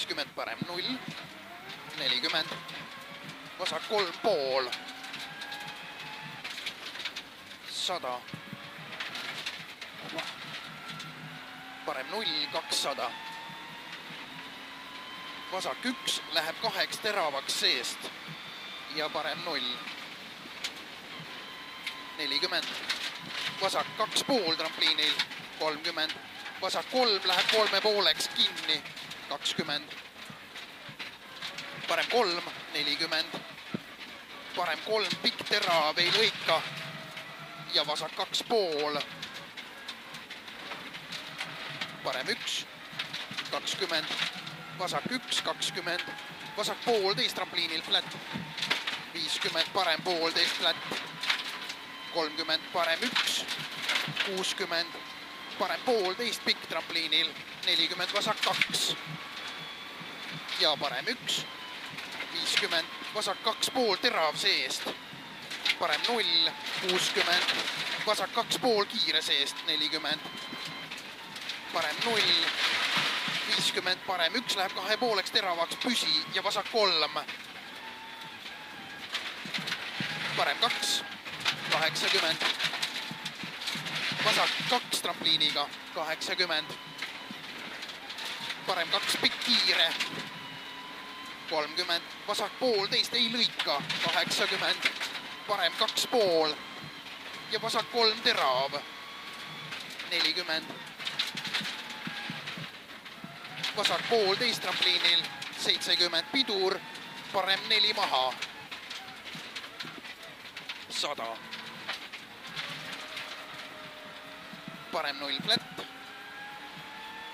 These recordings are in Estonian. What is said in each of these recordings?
viiskümmend, parem null, nelikümmend, vasak kolm pool, sada, parem null, kakssada, vasak üks läheb kaheks teravaks seest. Ja parem null, nelikümmend, vasak kaks pool trampliinil, kolmkümmend, vasak kolm läheb kolme pooleks kinni, kakskümmend, parem kolm, nelikümmend, parem kolm, pikk terav, ei lõika ja vasak kaks pool, parem üks, kakskümmend, vasak üks, kakskümmend, vasak poolteist trampliinil flat, viiskümmend, parem poolteist flat, kolmkümmend, parem üks, kuuskümmend, parem poolteist pikk trampliinil, nelikümmend, vasak kaks. Ja parem üks, viiskümmend, vasak kaks pool terav seest, parem null, kuuskümmend, vasak kaks pool kiire seest, nelikümmend, parem null, viiskümmend, parem üks läheb kahe pooleks teravaks, püsi ja vasak kolm. parem kaks, kaheksakümmend. vasak kaks trampliiniga, kaheksakümmend. Parem kaks pikk kiire, kolmkümmend, vasak poolteist ei lõika, kaheksakümmend. parem kaks pool ja vasak kolm terav, nelikümmend vasak poolteist trampliinil, seitsekümmend pidur, parem neli maha. sada. parem null flat,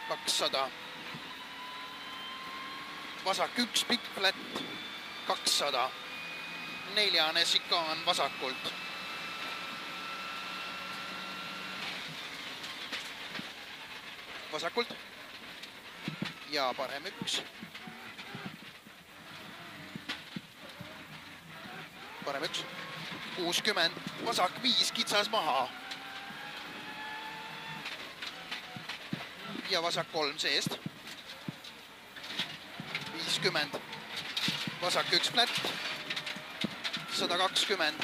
kakssada. Vasak üks pikk flat, kakssada. neljane sikaan vasakult vasakult ja parem üks. parem üks, kuuskümmend, vasak viis, kitsas maha. ja vasak kolm seest. Viiskümmend, vasak üks flat, sada kakskümmend.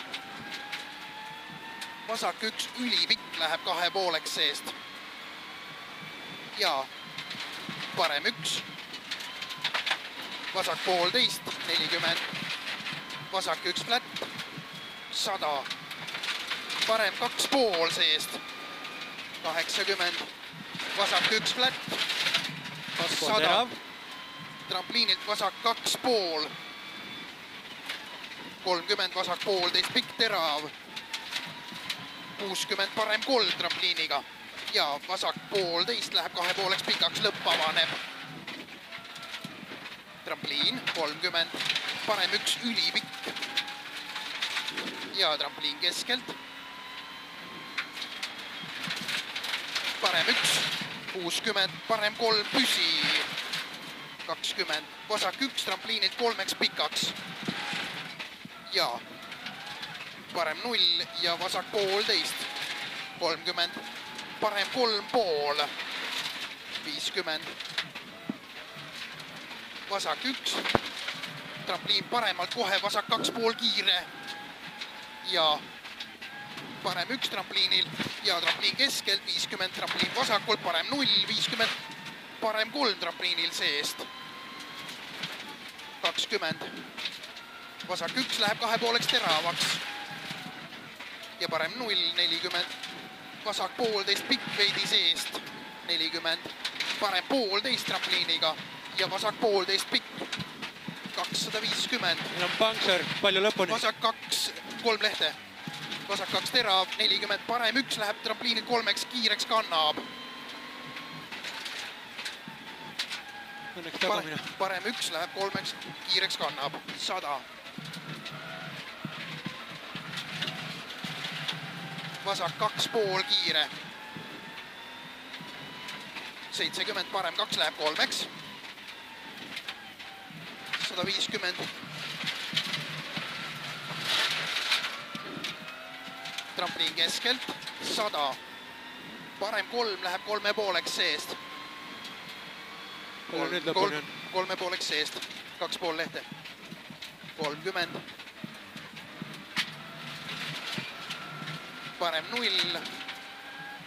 vasak üks ülipikk läheb kahe pooleks seest. ja parem üks, vasak poolteist, nelikümmend, vasak üks flat, sada, parem kaks pool seest, kaheksakümmend, vasak üks flat, sada, trampliinilt vasak kaks pool, kolmkümmend, vasak poolteist, pikk terav, kuuskümmend, parem kolm trampliiniga ja vasak poolteist läheb kahe pooleks pikaks, lõpp avaneb. trampliin kolmkümmend, parem üks ülipikk. ja trampliin keskelt. parem üks, kuuskümmend, parem kolm, püsi. Kakskümmend, vasak üks trampliinilt kolmeks pikaks. ja parem null ja vasak poolteist, kolmkümmend. Parem kolm pool, viiskümmend. vasak üks, trampliin paremalt kohe, vasak kaks pool kiire. Ja parem üks trampliinil ja trampliin keskelt, viiskümmend, trampliin vasakult, parem null, viiskümmend, parem kolm trampliinil seest. kakskümmend, vasak üks läheb kahe pooleks teravaks ja parem null, nelikümmend vasak poolteist pikk veidi seest, nelikümmend, parem poolteist trampliiniga ja vasak poolteist pikk, kakssada viiskümmend. meil on pankser, palju lõpuni? vasak kaks, kolm lehte, vasak kaks terav, nelikümmend, parem üks läheb trampliinilt kolmeks kiireks, kannab. Õnneks tagamine. parem üks läheb kolmeks kiireks, kannab, sada vasak kaks pool kiire. seitsekümmend, parem kaks läheb kolmeks. sada viiskümmend. trampliin keskelt, sada. parem kolm läheb kolme pooleks seest. Nüüd lõpuni on? kolme pooleks seest, kaks pool lehte. kolmkümmend. parem null,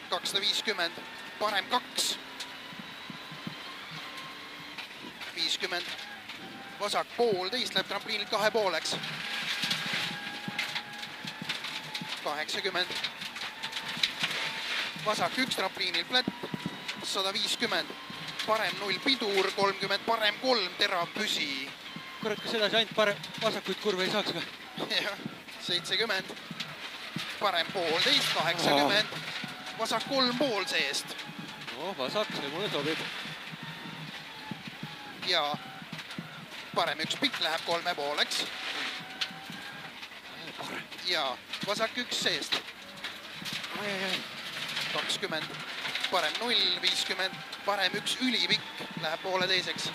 kakssada viiskümmend, parem kaks. viiskümmend, vasak poolteist läheb trampliinilt kahe pooleks. kaheksakümmend, vasak üks trampliinil flat, sada viiskümmend, parem null pidur, kolmkümmend, parem kolm, terav püsi. kurat, kas edasi ainult parem, vasakuid kurve ei saaks või? jah, seitsekümmend, parem poolteist, kaheksakümmend, vasak kolm pool seest. No vasak, see mulle sobib. ja parem üks pikk läheb kolme pooleks. Ja vasak üks seest. Kakskümmend, parem null, viiskümmend, parem üks ülipikk. Läheb pooleteiseks.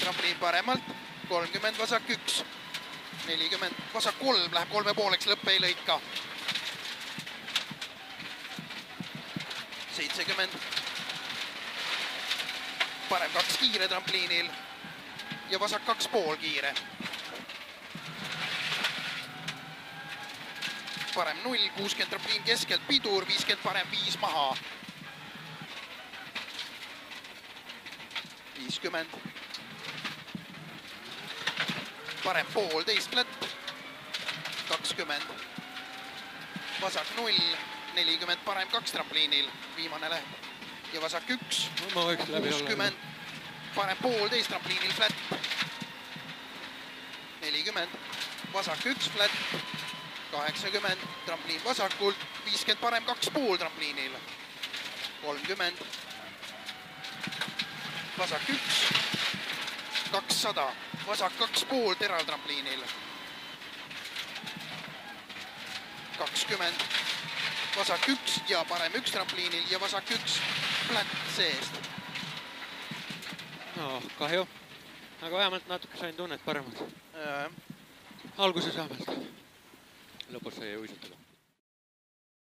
trampliin paremalt, kolmkümmend, vasak üks, nelikümmend, vasak kolm. Läheb kolme pooleks, lõppe ei lõika. seitsekümmend, parem kaks kiire trampliinil. Ja vasak kaks pool kiire parem null, kuuskümmend trampliin keskelt pidur, viiskümmend parem viis maha. viiskümmend. parem poolteist flat, kakskümmend. vasak null, nelikümmend parem kaks trampliinil, viimane leht ja vasak üks, kuuskümmend, parem poolteist trampliinil flat. nelikümmend, vasak üks flat kaheksakümmend, trampliin vasakult, viiskümmend parem kaks pool trampliinil. kolmkümmend. vasak üks, kakssada, vasak kaks pool terav trampliinil. kakskümmend, vasak üks ja parem üks trampliinil ja vasak üks flat seest. no kahju, aga vähemalt natuke sain tunnet paremaks. Äh, alguses vähemalt. lo posee hoy.